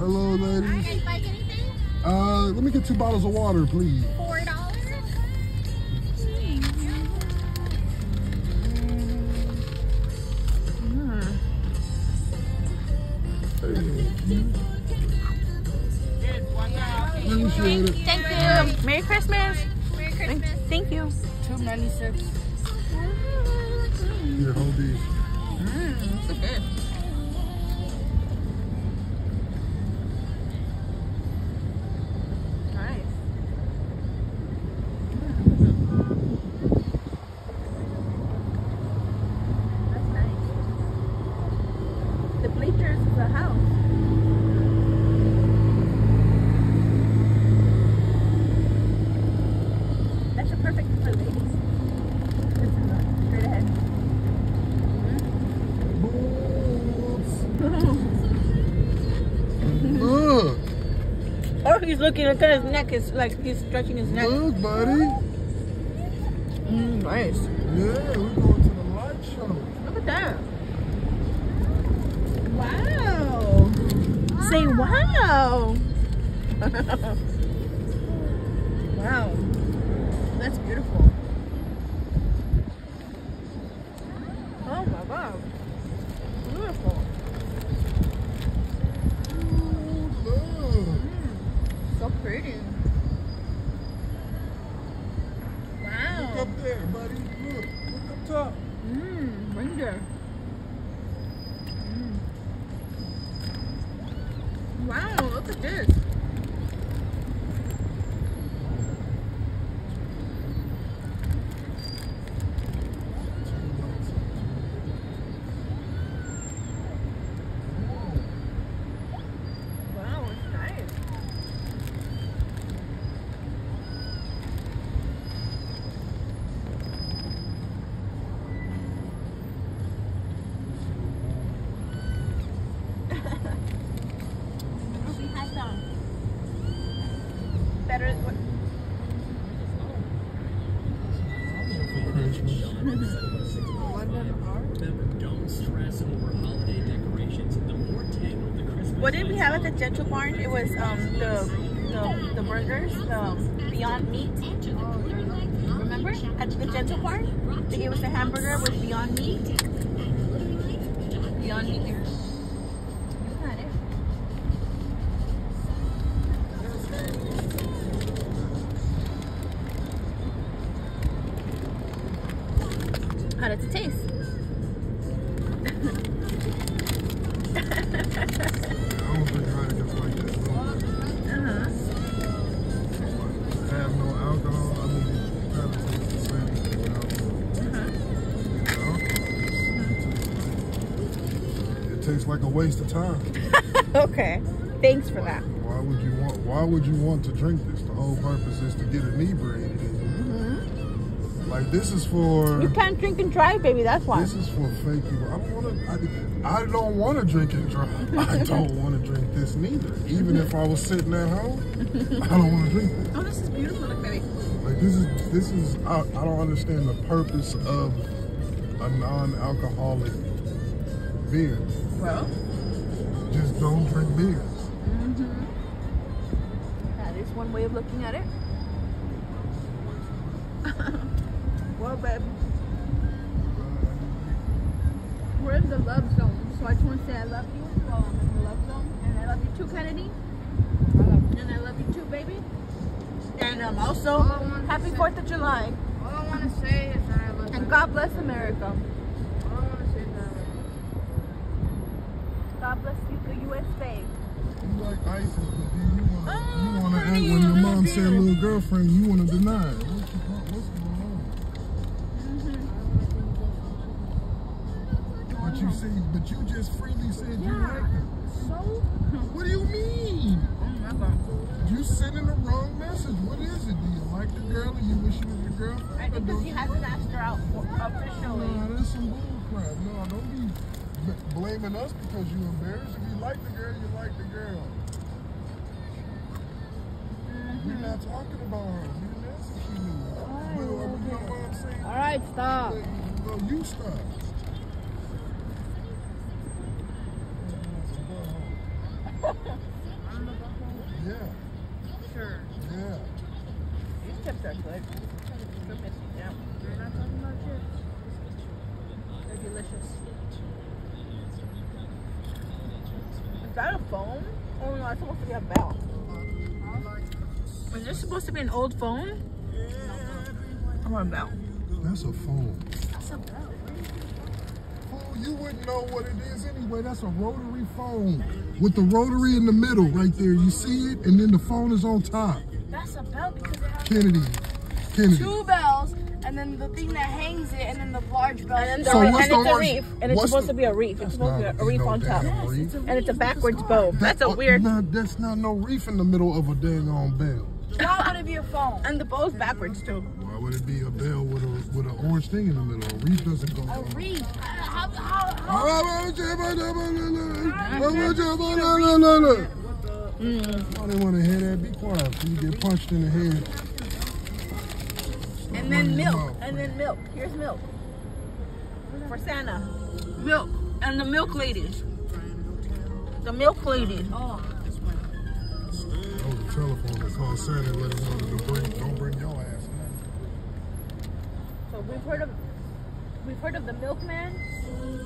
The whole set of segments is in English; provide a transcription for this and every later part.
Hello, Are ladies. you like anything? Uh, let me get two bottles of water, please. Four dollars. Appreciate it. Thank you. Merry Christmas. Merry Christmas. Thank you. Two ninety six. Here, hold these. Mmm, so good. Nice. That's nice. The bleachers is a house. That's a perfect for ladies. This is a straight ahead. Look, Looking at his neck. Is like he's stretching his neck. look, buddy. Mm, nice. Yeah, we're going to the light show. Look at that. Wow. Say wow. wow. That's beautiful. Oh my god. Beautiful. Look. So pretty. Look Wow. up there, buddy. Look, look up top. Mmm, reindeer. Mm. Wow, look at this. Wow, it's nice. We had some better. What? What did we have at the Gentle Barn? It was um the the, the burgers, the Beyond Meat. Remember at the Gentle Barn? They gave us a hamburger with Beyond Meat. Beyond Meat. Thanks for that. Why would you want? Why would you want to drink this? The whole purpose is to get inebriated. Mm-hmm. Like this is for. You can't drink and drive, baby. That's why. This is for fake people. I don't want to. I, I don't want to drink and drive. I don't want to drink this neither. Even if I was sitting at home, I don't want to drink this. Oh, this is beautiful. Look, baby. Like this is this is. I, I don't understand the purpose of a non-alcoholic beer. Well, Just don't drink beer. That is one way of looking at it. well, babe, we're in the love zone, so I just want to say I love you while I'm in the love zone, and I love you too, Kennedy. And I love you too, baby. And um, also, I wanted to happy Fourth of July, All I want to say is that I love and. God bless America. All I want to say is that I love you. God bless you, the USA. You like ISIS, but then you want to Oh, you want to act when your mom said little girlfriend, you want to deny it. What you, what's going on? But you see, but you just freely said you Yeah. like her. So, What do you mean? oh. You sending the wrong message. What is it? Do you like the girl or you wish you was your girlfriend? I think because he you- hasn't asked her out officially. Nah, that's some bull crap. No, don't be blaming us because you're embarrassed. If you like the girl, you like the girl. We're not talking about her. We didn't ask if she knew. But, uh, you know what I'm saying? All right, stop. No, you stop. It is anyway. That's a rotary phone with the rotary in the middle right there. You see it, and then the phone is on top. That's a bell because it has Kennedy, Kennedy. two bells and then the thing that hangs it and then the large bell. And then the, So and what's it's the a reef. And it's supposed the- to be a reef. It's That's supposed to be a reef no on top. damn reef. And it's a backwards bow. That's a That- weird. Nah, that's not no reef in the middle of a dang on bell. Why would it be a phone? And the bow's backwards too. Why would it be a bell with a with an orange thing in the middle? A reef doesn't go. A reef. I didn't want to hear that. Be quiet. You get punched in the head. And then Run milk. And then milk. Here's milk. For Santa. Milk. And the milk ladies. The milk ladies. Oh. oh, That was a telephone that called Santa and let him know to bring, don't bring your ass. So we've heard of we've heard of the milkman,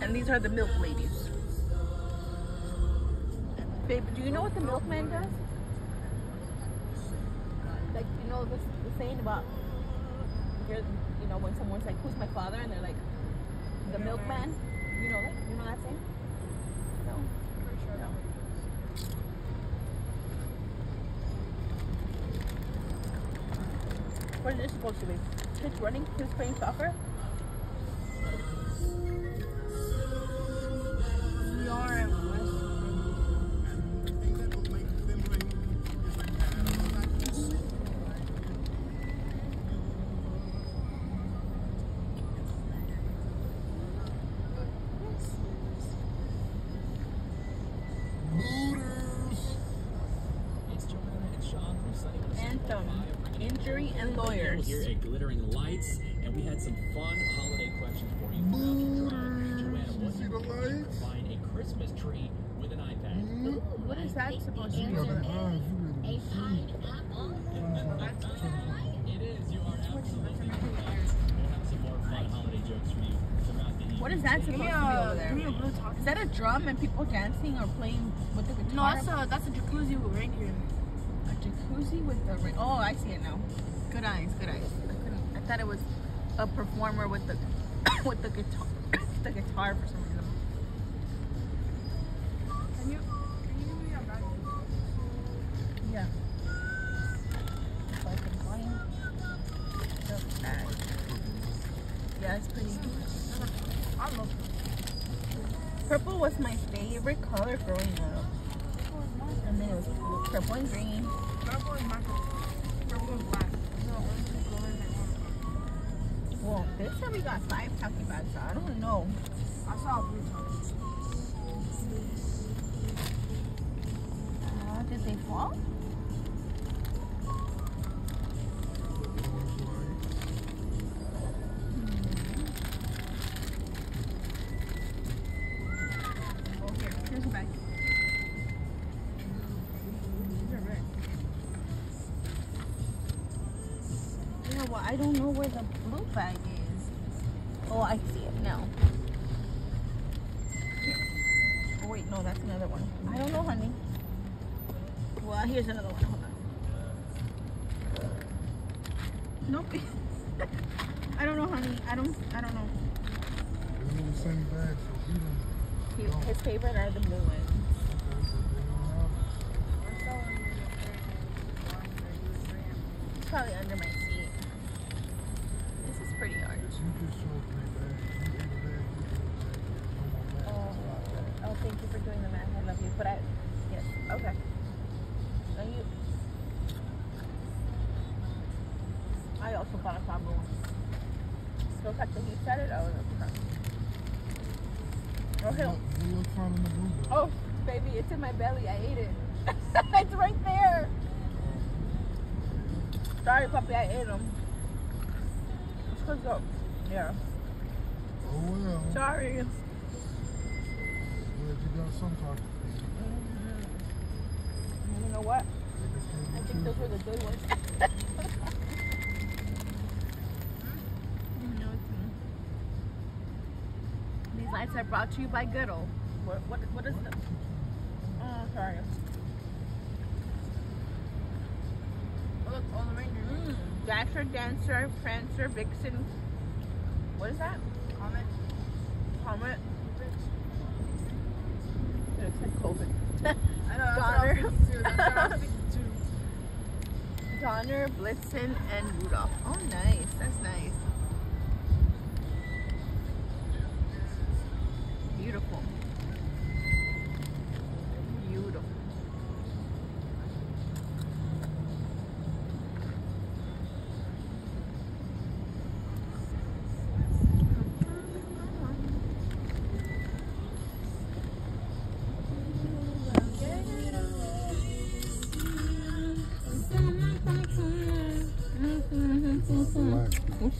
and these are the milk ladies. Babe, do you know what the milkman does? Like you know the, the saying about you know when someone's like, "Who's my father?" and they're like, "The milkman." You know that? You know that saying? No. No. What is this supposed to be? Kids running? Kids playing soccer? What is that supposed to be over there? give me a blue top. Is that a drum and people dancing or playing with the guitar? No, that's a that's a jacuzzi with reindeer. a jacuzzi with the ring. Oh, I see it now. Good eyes, good eyes. I couldn't. I thought it was a performer with the with the guitar, the guitar for some reason. And orange. Well, this time we got five talkie bags. So I don't know where the blue bag is. Oh, I see it now. Oh, wait, no, that's another one. I don't know, honey. Well, here's another one. Hold on. Nope. I don't know, honey. I don't. I don't know. His favorite are the blue ones. Probably under my on the. Oh, baby, it's in my belly. I ate it. it's right there. Sorry, puppy, I ate them. Let's go. yeah. Oh, well. Sorry. Well, you got some type You know what? I think those were the good ones. These lights are brought to you by Goodall. What, what, what is the... Oh, sorry. Oh, look, all the reindeer. Mm, Dasher, Dancer, Prancer, Vixen. What is that? Comet. Comet. It looks like COVID. I know, Donner. what I was thinking too. That's what I was thinking too. Donner, Blitzen, and Rudolph. Oh, nice. That's nice.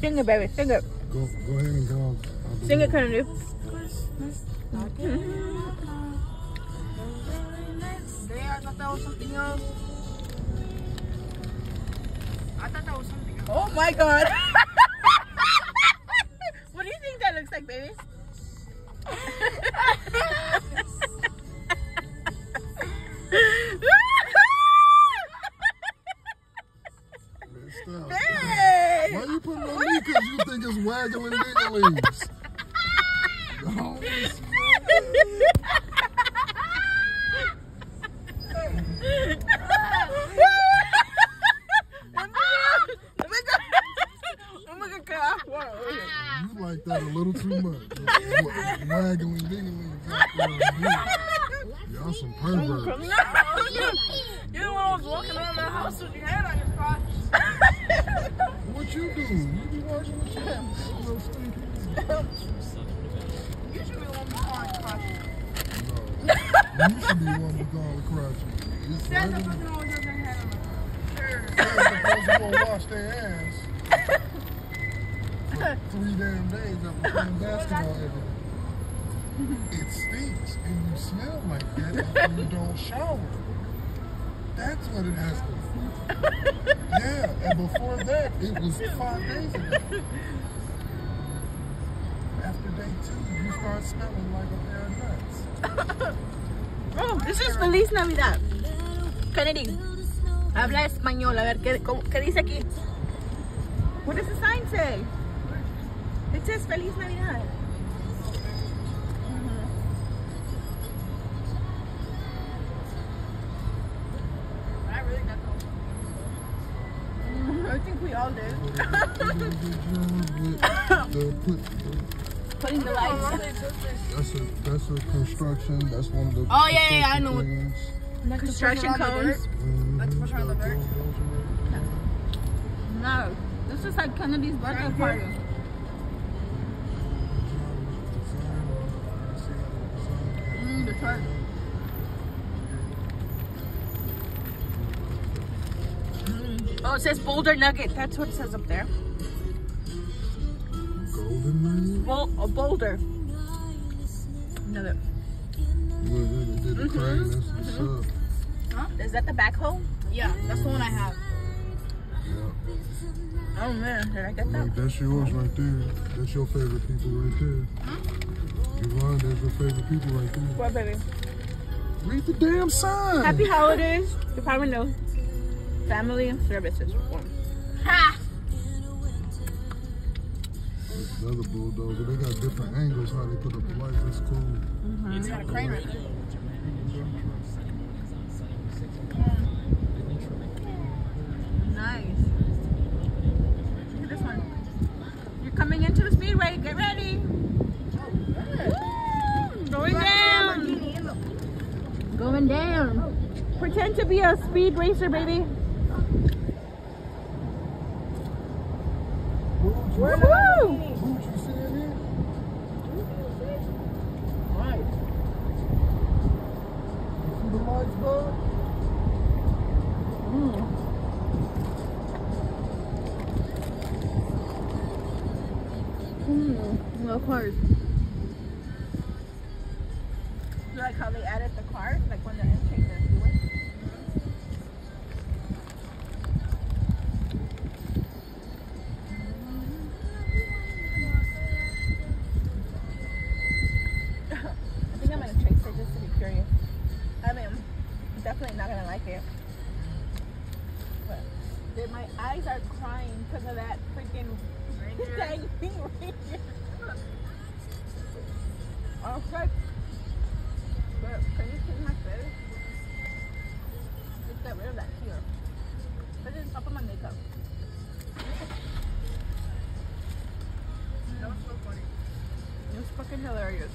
Sing it, baby. Sing it. Go, go ahead and go. I'll Sing it, Kennedy. There, I thought that was something else. I thought that was something else. Oh my god. house with your head on your crotch. What you do? You be washing the stinky. You should be the one behind your crotch. No. You should be the one with all the crotches. It's That's the person always has their head on Sure. They're supposed to wash their ass for three damn days after playing basketball every day. It stinks and you smell like that after you don't shower. That's what it has to. Yeah, and before that, it was five days ago. After day two, you start smelling like a pair of nuts. Oh, this is Feliz Navidad. Kennedy, habla español. A ver, ¿qué, qué dice aquí? What does the sign say? It says Feliz Navidad. Putting the lights. why they took. That's a that's a construction. That's one of the. Oh, yeah, yeah, I know things. Construction Push cones. dirt. Let's push around the dirt. No, this is like Kennedy's birthday party. Mm, the truck. Mm. Oh, it says Boulder Nugget. That's what it says up there. Golden oh, boulder. Nugget. Look, look, did the mm-hmm. crane. That's what's mm-hmm. up. Is that the backhoe? Yeah, that's the one I have. Yeah. Oh man, did I get that? Look, that's yours right there. That's your favorite people right there. Yvonne, that's your favorite people right there. What, baby? Read the damn sign. Happy holidays, Department of Family Services Reform. Ha! The other bulldozer, they got different angles how they put up the lights. That's cool. Mm-hmm. It's got a crane right there. Nice. Look at this one. You're coming into the speedway. Get ready. Going down. Going down. Pretend to be a speed racer, baby. Boots, then my eyes are crying because of that freaking dang reindeer. Okay. But can you see my face? Just get rid of that tear. Put it on top of my makeup. That was so funny. It was fucking hilarious.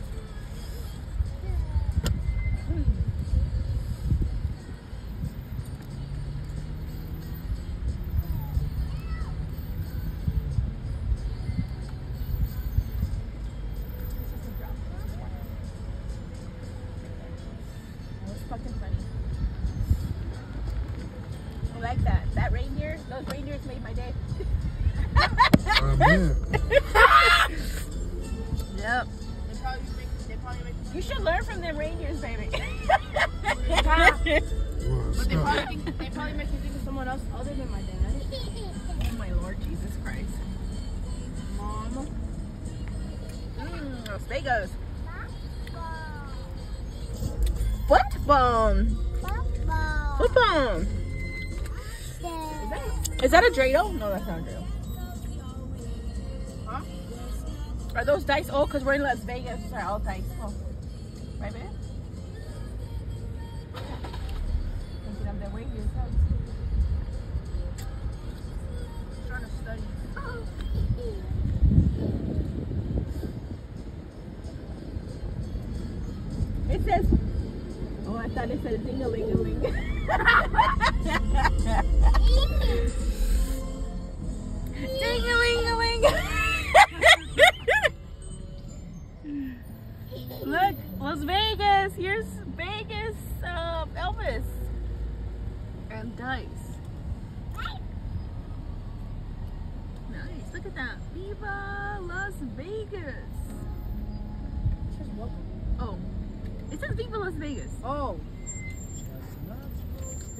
Las Vegas. Football. Football. Is that a Drado? No, that's not a Drado. Huh? Are those dice? Oh, old? because we're in Las Vegas. They're all dice. Oh. Right, babe?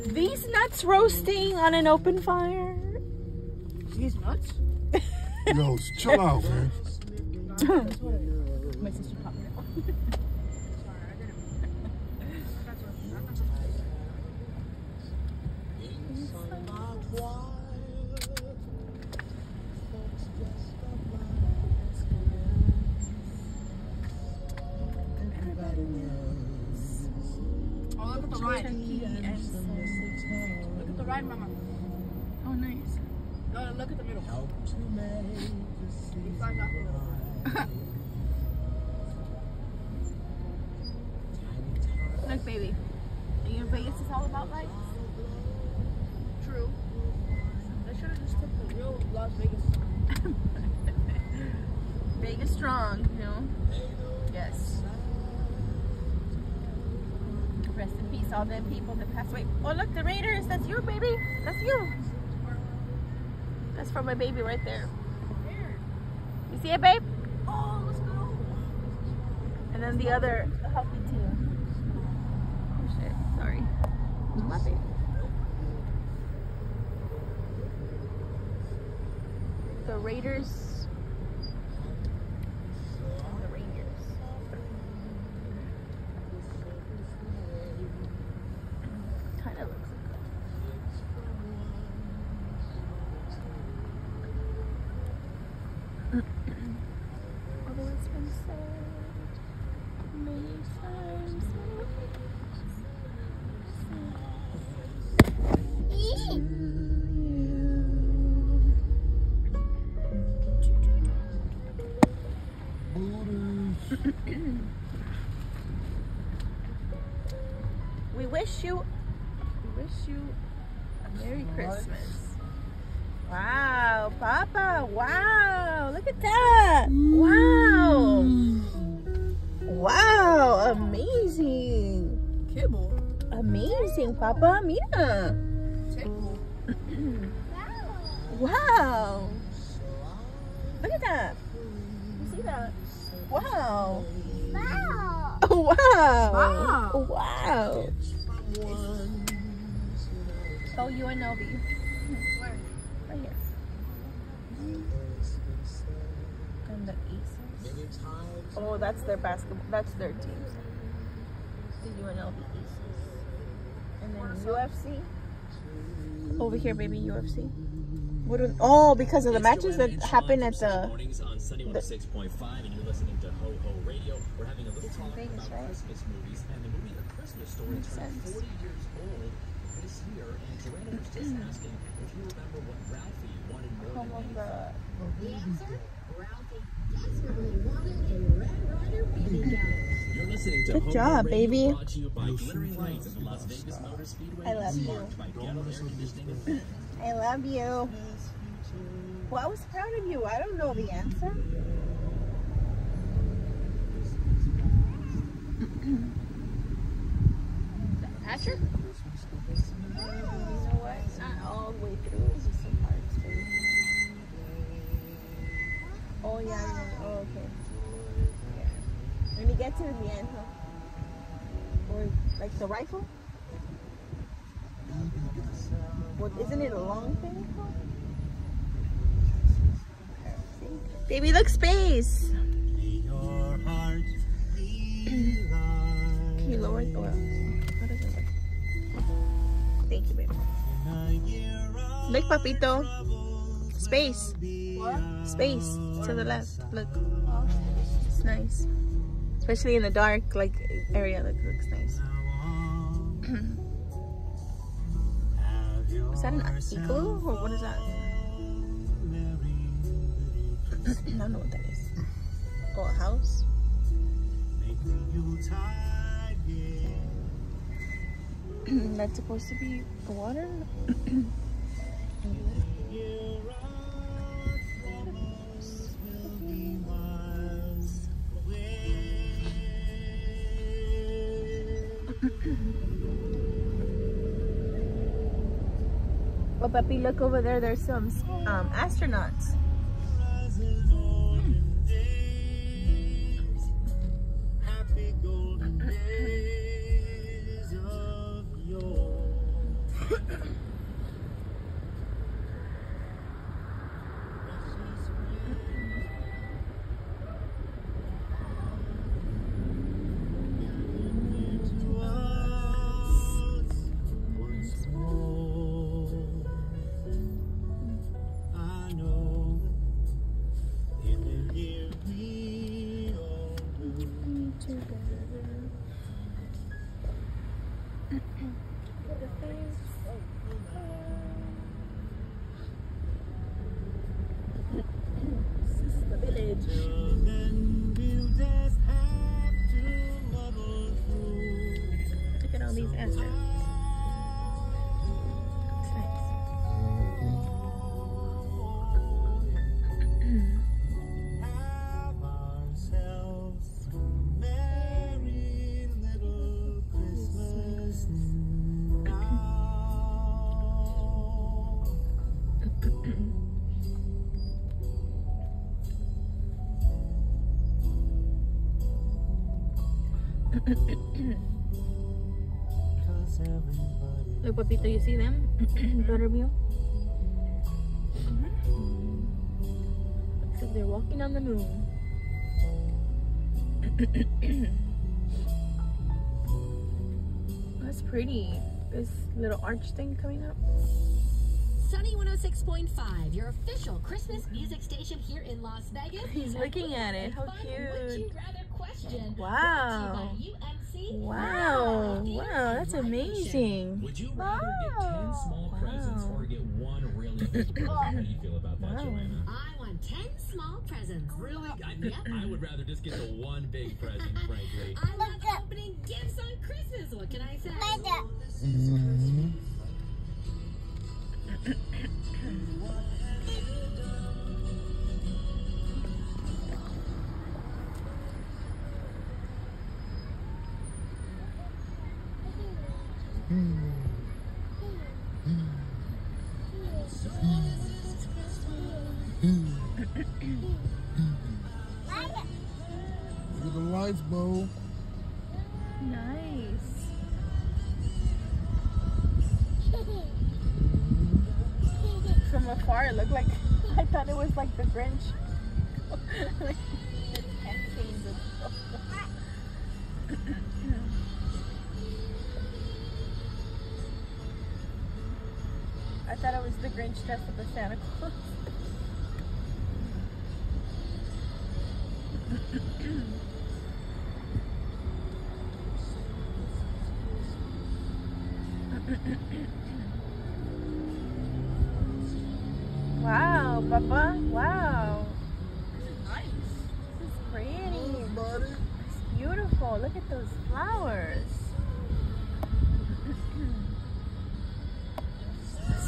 These nuts roasting on an open fire. These nuts. Yo, chill out, man. My sister popped my baby right there. You see it, babe? Oh, let's go. And then the other. Oh shit, sorry. My baby. The Raiders. Amazing, Kibble. amazing, Papa. Mira, Tickle. wow. Look at that. You see that? Wow. Wow. Wow. Wow. Oh, you and Novi. Where? Right here. And. Oh, that's their basketball. That's their teams. The UNLV Aces. And then UFC. Over here, baby, UFC. What was, oh, because of the It's matches that Joanna and Sean happened at Sunday the. mornings on Sunny the- 106.5, and you're listening to Ho Ho Radio. We're having a little talk Vegas, about right? Christmas movies, and the movie A Christmas Story Makes turned sense. 40 years old this year, and Joanna was just mm. asking if you remember what Ralphie wanted more Home than of the. The answer? Ralphie desperately wanted a Red Ryder baby doll. You're listening to Good job, baby. Brought to you by Glittering Lights at the Las Vegas Motor Speedway. I love you. Sparked by Goettl Air Conditioning and Fan. I love you. Well, I was proud of you. I don't know the answer. Asher? You know what? Not all the way through. Oh, yeah. yeah. Oh, okay. Yeah. When you get to the end, huh? Or like the rifle? What, isn't it a long thing? Baby, look, space. Can you lower it? It? Thank you, baby. Look, papito. Space. What? Space. To the left. Look. It's nice. Especially in the dark, like, area. Look, looks nice. Is that an igloo? Or what is that? I don't know what that is. Oh, a house? That's supposed to be water? Oh, Pepe, look over there. There's some um, astronauts. This Look, Papito, you see them? Better view. Looks like they're walking on the moon. That's pretty. This little arch thing coming up. Sunny 106.5, your official Christmas music station here in Las Vegas. He's looking at it. How Fun Would cute. you rather question? Wow. Brought to you by UMC. Wow. Wow, that's and Live Nation. amazing. Would you rather get 10 small presents Wow. or get one really big present? How do you feel about that, Wow. Joanna? I want 10 small presents. Really? I, Yep. I would rather just get the one big present, frankly. I love opening gifts on Christmas. What can I say? Mhm. Look at the lights, French. I thought it was the Grinch dressed up as Santa Claus.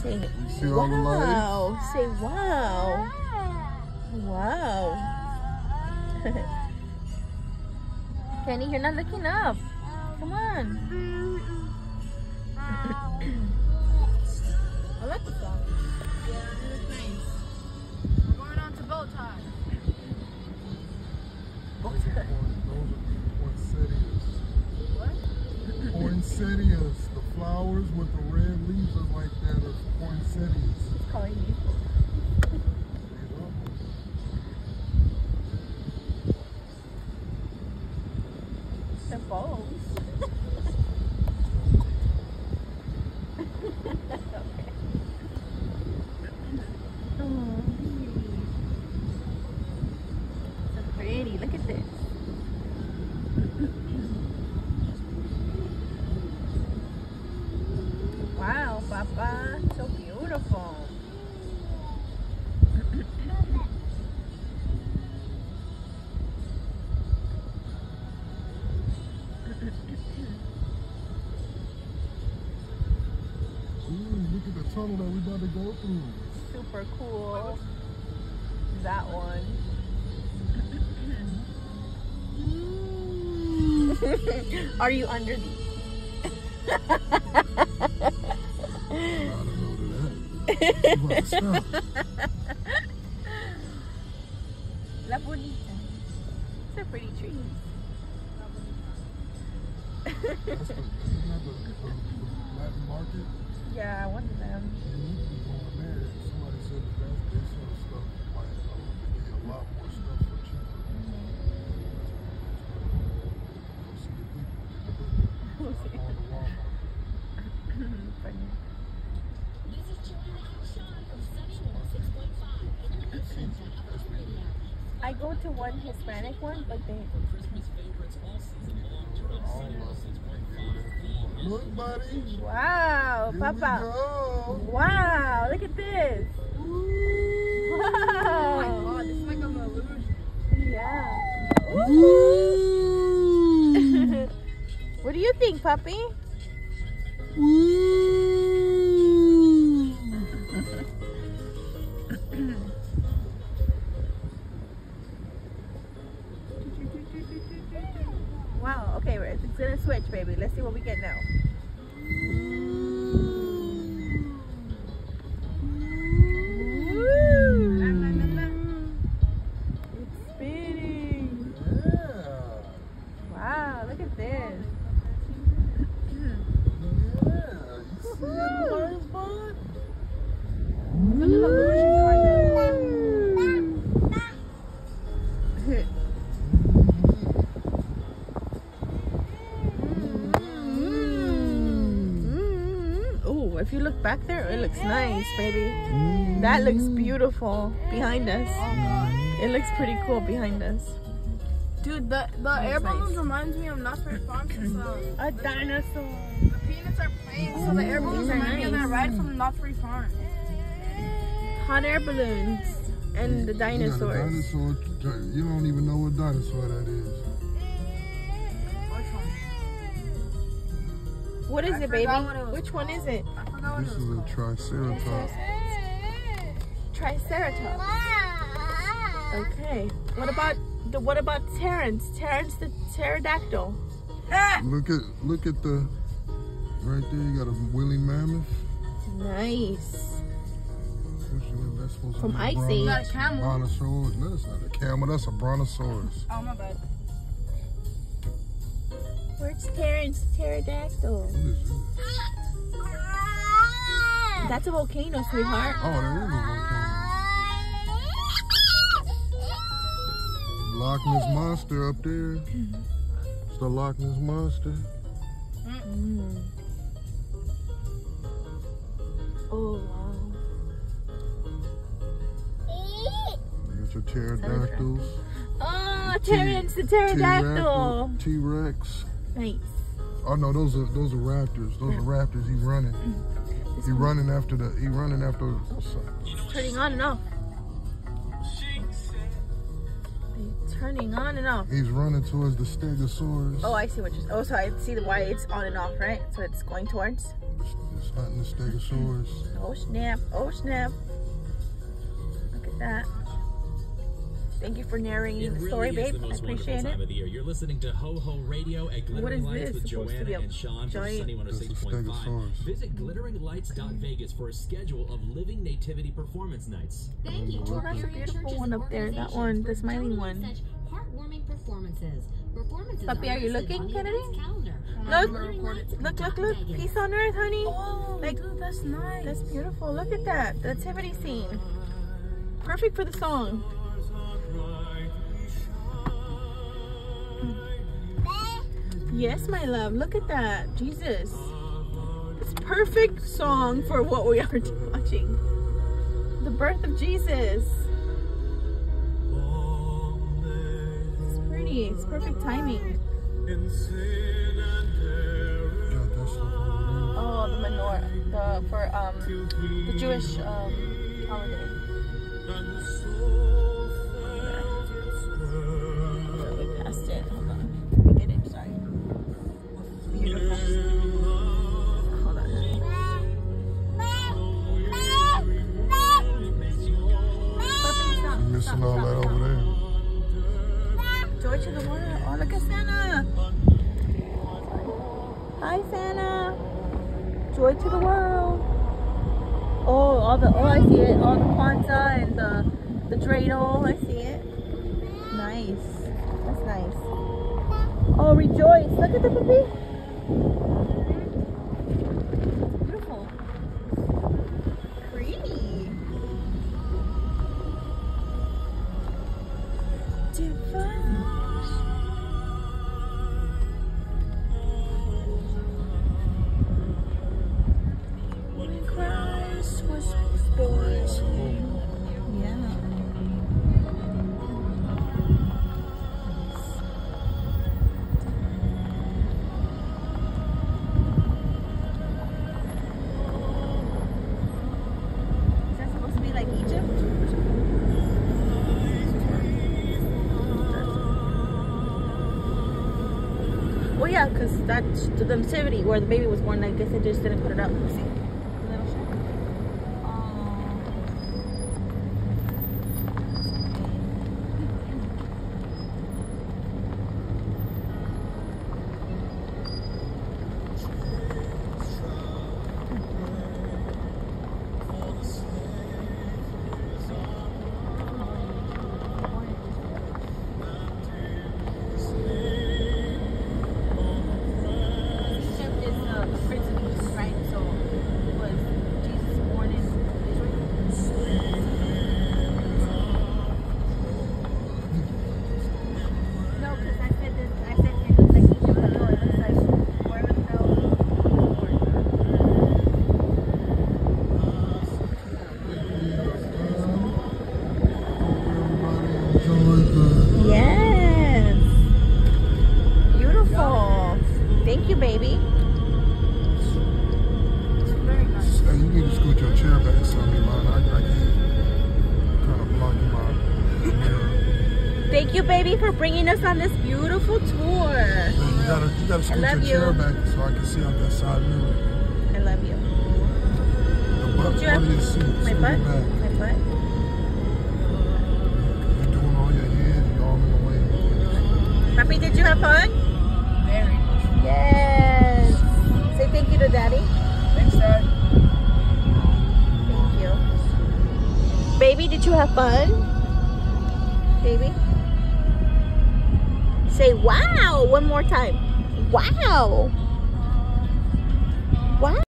Say You see all the wow. Say wow. Wow. Kenny, you're not looking up. Come on. Are like that are poinsettias. Super cool. That one. Are you under the. La Bonita? It's a pretty tree. Yeah, one of them. Mhm, there's that that's, they stuff like uh, they get a lot more stuff for cheaper. Go see the people. On the Walmart. Funny. This is Joanna Sean from Sunny 106.5 in the Midlands and Upper Meridian. I go to one Hispanic one, but they Christmas favorites all season long. Turn on Sunny 106.5. Look, buddy. wow, Here Papa. Wow, look at this. Oh my Wow. god, this is like an illusion. Yeah. What do you think, puppy? Wow. Okay, it's gonna switch, baby. Let's see what we get now. Looks nice, baby. That looks beautiful behind us. It looks pretty cool behind us. Dude, the, the air balloons nice. reminds me of Knott's Farm since uh, A dinosaur. the peanuts are playing. So the air balloons These are remind me of that ride from Knott's Farm. Hot air balloons and the You got a dinosaur. You don't even know what dinosaur that is. Which one? What is I it, baby? what it was Which one is it? I forgot what This is was a triceratops. Triceratops. Okay. What about the what about Terrence? Terrence the pterodactyl. Look at look at the right there. You got a woolly mammoth. Nice. Which one? From to Ice bron- Age. Got a camel. Brontosaurus. No, that's not a camel. That's a brontosaurus. Oh my bad. Where's Terrence pterodactyl? That's a volcano, sweetheart. Oh, there is a volcano. Loch Ness Monster up there. It's the Loch Ness Monster. Mm. Oh, wow. It's a pterodactyls. Oh, Terrence, the pterodactyl. T-Rex. Nice. Oh no, those are those are raptors. Those are mm. raptors. He's running. Mm. He one running after the. He running after. turning on and off. It's turning on and off. He's running towards the Stegosaurus. Oh, I see what you're. Oh, so I see the why it's on and off, right? So it's going towards. It's hunting the Stegosaurus. Oh snap! Oh snap! Look at that. Thank you for narrating It the story, really is babe. the I most wonderful appreciate time it. of the year. You're listening to Ho Ho Radio at Glittering What is Lights this with supposed Joanna and Sean for giant- Sunny This is 106.5. Stegosaurus. Visit glitteringlights.vegas for a schedule of living nativity performance nights. Thank you to Oh, that's a beautiful one up there, that one, the smiling one. Heartwarming performances. Performances Puppy, are you looking, on the Kennedy? Look. Look, look, look! Peace on earth, honey. Oh, Like- dude, that's nice. That's beautiful. Look at that. The nativity scene. Perfect for the song. Yes, my love. Look at that. Jesus. It's perfect song for what we are watching. The birth of Jesus. It's pretty. It's perfect timing. Oh, the menorah. The for um the Jewish um holiday. Because that's the nativity where the baby was born. I guess they just didn't put it up. On this beautiful tour. You gotta, you gotta scoot your chair you. back so I can see out that side mirror. I love you. The butt you have of your my butt?